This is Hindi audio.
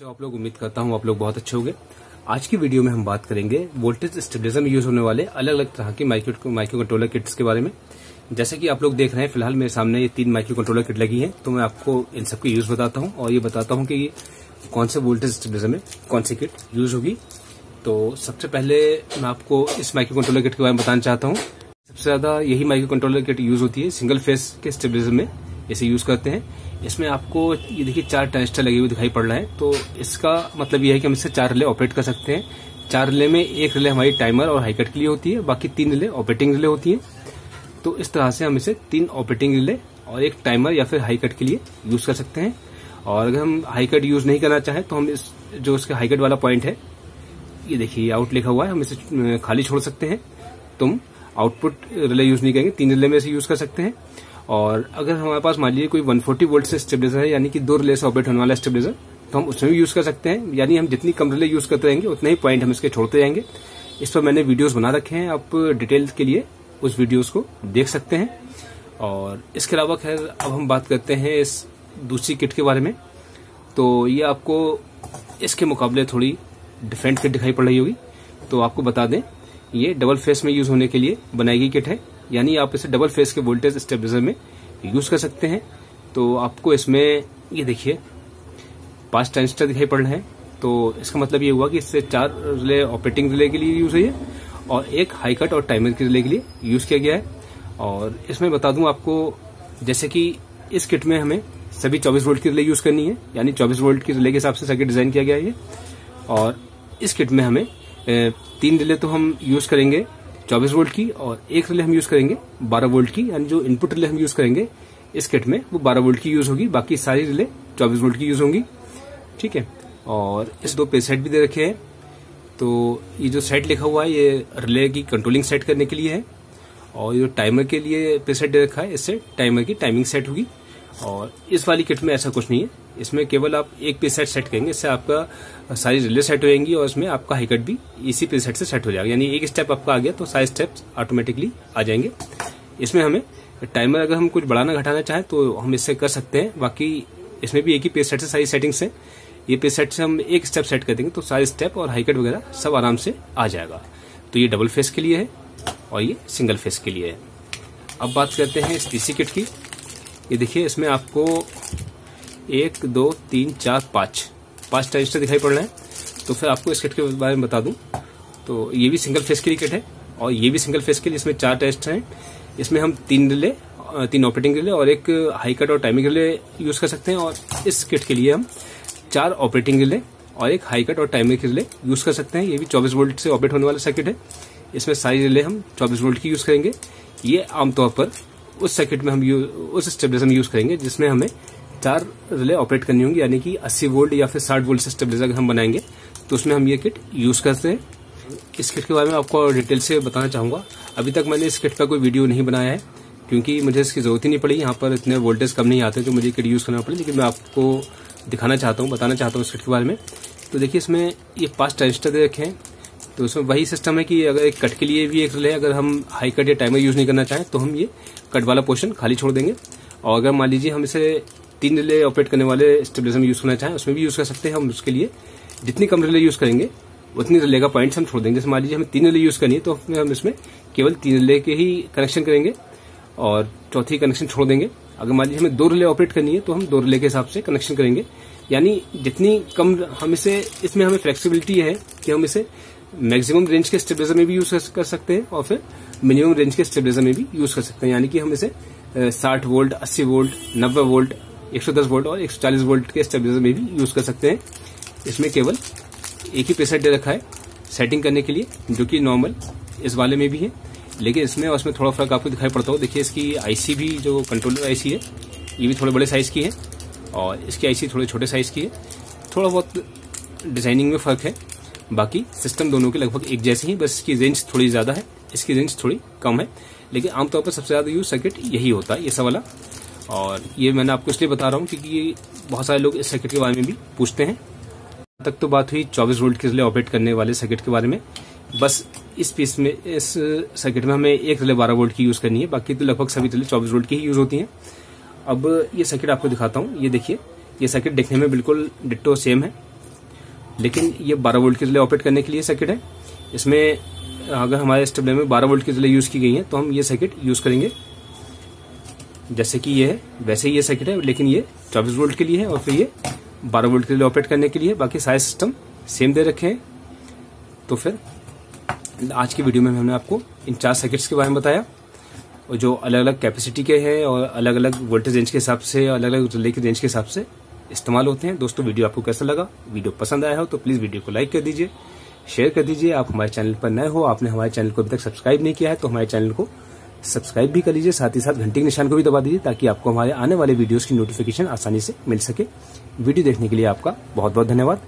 कैसे आप लोग उम्मीद करता हूँ आप लोग बहुत अच्छे होंगे। आज की वीडियो में हम बात करेंगे वोल्टेज स्टेबलाइजर में यूज़ होने वाले अलग अलग तरह के माइक्रो माइक्रो कंट्रोलर किट्स के बारे में। जैसे कि आप लोग देख रहे हैं, फ़िलहाल मेरे सामने ये तीन माइक्रो कंट्रोलर किट लगी है तो मैं आपको इन सबके यूज़ बताता हूँ और ये बताता हूँ कि कौन से वोल्टेज स्टेबलाइजर में कौन सी किट यूज़ होगी। तो सबसे पहले मैं आपको इस माइक्रो कंट्रोलर किट के बारे में बताना चाहता हूँ। सबसे ज़्यादा यही माइक्रो कंट्रोलर किट यूज़ होती है सिंगल फेस के स्टेबलाइजर में। इसे यूज़ करते हैं। इसमें आपको ये देखिए चार ट्रांजिस्टर लगे हुए दिखाई पड़ रहा है। तो इसका मतलब यह है कि हम इससे चार रिले ऑपरेट कर सकते हैं। चार रिले में एक रिले हमारी टाइमर और हाईकट के लिए होती है, बाकी तीन रिले ऑपरेटिंग रिले होती है। तो इस तरह से हम इसे तीन ऑपरेटिंग रिले और एक टाइमर या फिर हाईकट के लिए यूज़ कर सकते हैं। और अगर हम हाईकट यूज़ नहीं करना चाहें तो हम इस जो इसका हाईकट वाला पॉइंट है, ये देखिए आउट लिखा हुआ है, हम इसे खाली छोड़ सकते हैं। तुम आउटपुट रिले यूज़ नहीं करेंगे, तीन रिले में इसे यूज़ कर सकते हैं। और अगर हमारे पास मान लीजिए कोई 140 वोल्ट से स्टेबलाइजर है, यानी कि दो रिले से ऑपरेट होने वाला स्टेबलाइजर तो हम उसमें भी यूज़ कर सकते हैं। यानी हम जितनी कम रिले यूज़ करते रहेंगे, उतना ही पॉइंट हम इसके छोड़ते जाएँगे। इस पर मैंने वीडियोस बना रखे हैं, आप डिटेल के लिए उस वीडियोस को देख सकते हैं। और इसके अलावा खैर, अब हम बात करते हैं इस दूसरी किट के बारे में। तो ये आपको इसके मुकाबले थोड़ी डिफरेंट किट दिखाई पड़ रही होगी। तो आपको बता दें, ये डबल फेस में यूज़ होने के लिए बनाई गई किट है। यानी आप इसे डबल फेस के वोल्टेज स्टेबलाइजर में यूज़ कर सकते हैं। तो आपको इसमें, ये देखिए, पाँच ट्रांजिस्टर दिखाई पड़ रहे हैं। तो इसका मतलब ये हुआ कि इससे चार रिले ऑपरेटिंग रिले के लिए यूज़ है और एक हाई कट और टाइमर के रिले के लिए यूज़ किया गया है। और इसमें बता दूँ आपको, जैसे कि इस किट में हमें सभी 24 वोल्ट की रिले यूज़ करनी है, यानी 24 वोल्ट की रिले के हिसाब से सर्किट डिज़ाइन किया गया है। और इस किट में हमें तीन रिले तो हम यूज़ करेंगे। 24 वोल्ट की और एक रिले हम यूज़ करेंगे 12 वोल्ट की, यानी जो इनपुट रिले हम यूज़ करेंगे इस किट में, वो 12 वोल्ट की यूज़ होगी, बाकी सारी रिले 24 वोल्ट की यूज़ होंगी। ठीक है? और इस दो पे सेट भी दे रखे हैं। तो ये जो सेट लिखा हुआ है, ये रिले की कंट्रोलिंग सेट करने के लिए है। और ये टाइमर के लिए पे सेट दे रखा है, इससे टाइमर की टाइमिंग सेट होगी। और इस वाली किट में ऐसा कुछ नहीं है। इसमें केवल आप एक पे सेट सेट करेंगे, इससे आपका सारी रिले सेट हो जाएँगी और इसमें आपका हाईकट भी इसी पे सेट से सेट हो जाएगा। यानी एक स्टेप आपका आ गया तो सारे स्टेप्स ऑटोमेटिकली आ जाएँगे। इसमें हमें टाइमर अगर हम कुछ बढ़ाना घटाना चाहें तो हम इससे कर सकते हैं। बाकी इसमें भी एक ही पे सेट से सारी सेटिंग्स है। ये पे सेट से हम एक स्टेप सेट कर देंगे तो सारे स्टेप और हाईकट वगैरह सब आराम से आ जाएगा। तो ये डबल फेस के लिए है और ये सिंगल फेस के लिए है। अब बात करते हैं इस किट की। ये देखिए, इसमें आपको एक, दो, तीन, चार, पाँच। पाँच ट्रांजिस्टर दिखाई पड़ रहे हैं। तो फिर आपको इस किट के बारे में बता दूँ। तो ये भी सिंगल फेस के लिए किट है और ये भी सिंगल फेस के लिए इसमें चार टेस्ट हैं। इसमें हम तीन रिले, तीन ऑपरेटिंग रिले और एक हाई कट और टाइमिंग रिले यूज़ कर सकते हैं और इस किट के लिए हम चार ऑपरेटिंग रिले और एक हाई कट और टाइमिंग रिले यूज़ कर सकते हैं। ये भी 24 वोल्ट से ऑपरेट होने वाला सर्किट है। इसमें सारी रिले हम 24 वोल्ट की यूज़ करेंगे। ये आमतौर पर उस सर्किट में हम उस स्टेबलाइजर में यूज़ करेंगे जिसमें हमें चार रिले ऑपरेट करनी होंगी, यानी कि 80 वोल्ट या फिर 60 वोल्ट से स्टेबलाइजर हम बनाएँगे तो उसमें हम ये किट यूज़ करते हैं। इस किट के बारे में आपको डिटेल से बताना चाहूँगा। अभी तक मैंने इस किट का कोई वीडियो नहीं बनाया है, क्योंकि मुझे इसकी ज़रूरत ही नहीं पड़ी। यहाँ पर इतने वोल्टेज कम नहीं आते तो मुझे किट यूज़ करना पड़े, लेकिन मैं आपको दिखाना चाहता हूँ, बताना चाहता हूँ इस किट के बारे में। तो देखिए, इसमें ये पाँच ट्रांजिस्टर दे रखे हैं। तो उसमें वही सिस्टम है कि अगर एक कट के लिए भी एक रिले अगर हम हाई कट या टाइमर यूज़ नहीं करना चाहें तो हम ये कट वाला पोर्शन खाली छोड़ देंगे। और अगर मान लीजिए हम इसे तीन रिले ऑपरेट करने वाले स्टेबलाइजर में यूज़ करना चाहें, उसमें भी यूज़ कर सकते हैं हम उसके लिए। जितनी कम रिले यूज़ करेंगे, उतनी रिले का पॉइंट हम छोड़ देंगे। जैसे मान लीजिए हमें तीन रिले यूज़ करनी है तो हम इसमें केवल तीन रिले के ही कनेक्शन करेंगे और चौथी कनेक्शन छोड़ देंगे। अगर मान लीजिए हमें दो रिले ऑपरेट करनी है तो हम दो रिले के हिसाब से कनेक्शन करेंगे। यानी जितनी कम हम इसे, इसमें हमें फ्लेक्सिबिलिटी है कि हम इसे मैक्सिमम रेंज के स्टेबलाइजर में भी यूज़ कर सकते हैं और फिर मिनिमम रेंज के स्टेबलाइजर में भी यूज़ कर सकते हैं। यानी कि हम इसे साठ वोल्ट अस्सी वोल्ट नब्बे वोल्ट 110 वोल्ट और 140 वोल्ट के स्टेबलाइजर में भी यूज़ कर सकते हैं। इसमें केवल एक ही प्रेसेट दे रखा है सेटिंग करने के लिए, जो कि नॉर्मल इस वाले में भी है। लेकिन इसमें और इसमें थोड़ा फ़र्क आपको दिखाई पड़ता हो देखिए, इसकी आईसी भी जो कंट्रोलर आईसी है, ये भी थोड़े बड़े साइज़ की है और इसकी आईसी थोड़े छोटे साइज़ की है। थोड़ा बहुत डिज़ाइनिंग में फ़र्क है। बाकी सिस्टम दोनों के लगभग एक जैसे ही बस इसकी रेंज थोड़ी ज़्यादा है, इसकी रेंज थोड़ी कम है। लेकिन आमतौर पर सबसे ज़्यादा यूज़ सर्किट यही होता है, ये सब वाला। और ये मैंने आपको इसलिए बता रहा हूँ क्योंकि बहुत सारे लोग इस सर्किट के बारे में भी पूछते हैं। तक तो बात हुई 24 वोल्ट के लिए ऑपरेट करने वाले सर्किट के बारे में। बस इस पीस में, इस सर्किट में हमें एक रिले 12 वोल्ट की यूज़ करनी है, बाकी तो लगभग सभी रिले 24 वोल्ट की ही यूज़ होती हैं। अब ये सर्किट आपको दिखाता हूँ, ये देखिए, ये सर्किट देखने में बिल्कुल डिट्टो सेम है। लेकिन ये 12 वोल्ट के रिले ऑपरेट करने के लिए सर्किट है। इसमें अगर हमारे स्टेबलर में 12 वोल्ट की रिले यूज़ की गई है तो हम ये सर्किट यूज़ करेंगे। जैसे कि ये है, वैसे ही ये सर्किट है, लेकिन ये 24 वोल्ट के लिए है और फिर ये 12 वोल्ट के लिए ऑपरेट करने के लिए। बाकी सारे सिस्टम सेम दे रखे हैं। तो फिर, आज की वीडियो में हमने आपको इन चार सर्किट्स के बारे में बताया। और जो अलग अलग कैपेसिटी के हैं और अलग अलग वोल्टेज रेंज के हिसाब से अलग अलग रिले के रेंज के हिसाब से इस्तेमाल होते हैं। दोस्तों वीडियो आपको कैसा लगा? वीडियो पसंद आया हो तो प्लीज़ वीडियो को लाइक कर दीजिए शेयर कर दीजिए। आप हमारे चैनल पर नए हो, आपने हमारे चैनल को अभी तक सब्सक्राइब नहीं किया है तो हमारे चैनल को सब्सक्राइब भी कर लीजिए, साथ ही साथ घंटे के निशान को भी दबा दीजिए ताकि आपको हमारे आने वाले वीडियोस की नोटिफिकेशन आसानी से मिल सके। वीडियो देखने के लिए आपका बहुत बहुत धन्यवाद।